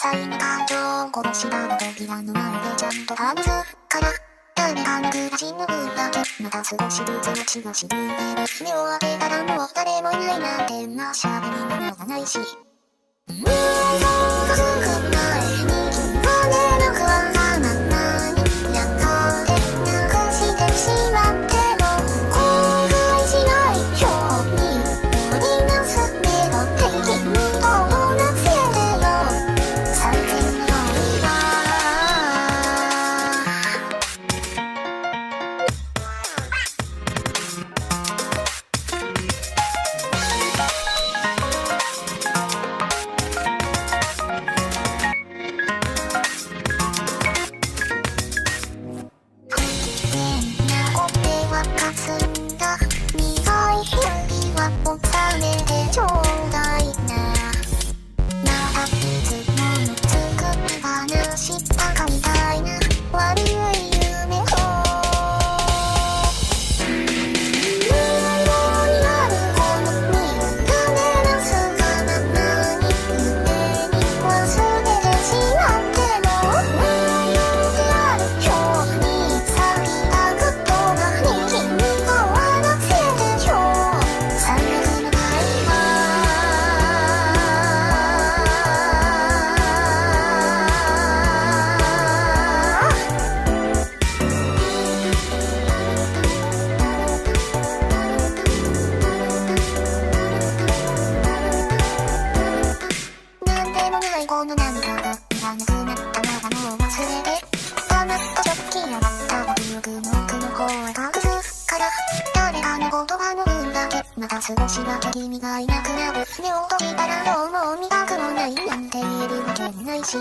際に感情を殺しなの扉の前でちゃんと話すから誰かの暮らしの分だけまた少しずつ街が沈んでる目を開けたらもう誰もいないなんてなしゃべりもならないし無理なんでもないこの涙がいらなくなったまだもう忘れてたまった食器洗ったら記憶の奥の方は隠すから誰かの言葉の分だけまた少しだけ君がいなくなる目を閉じたらどうも見たくもないなんて言えるわけないし